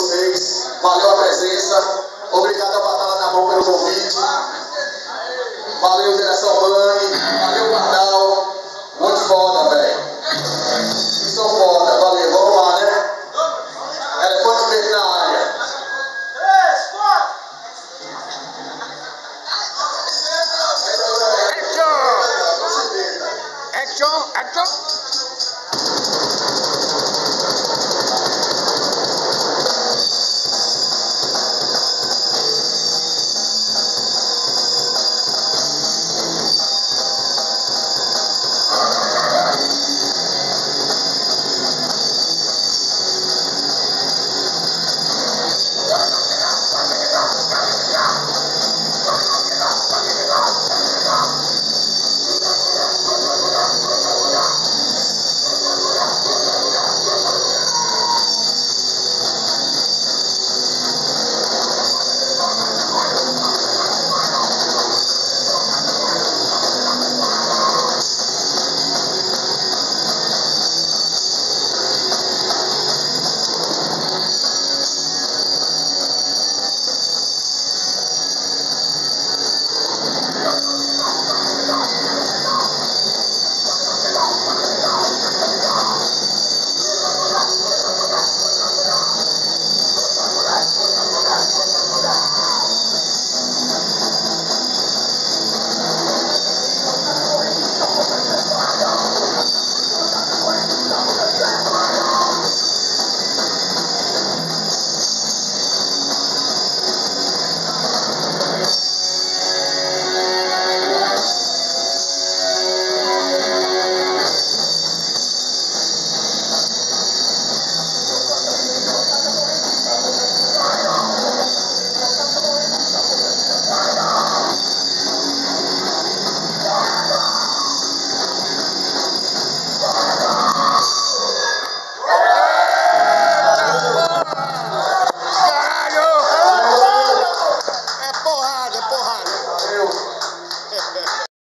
vocês. Valeu a presença. Obrigado a Batalha na Mão pelo convite. Valeu, direção Bang.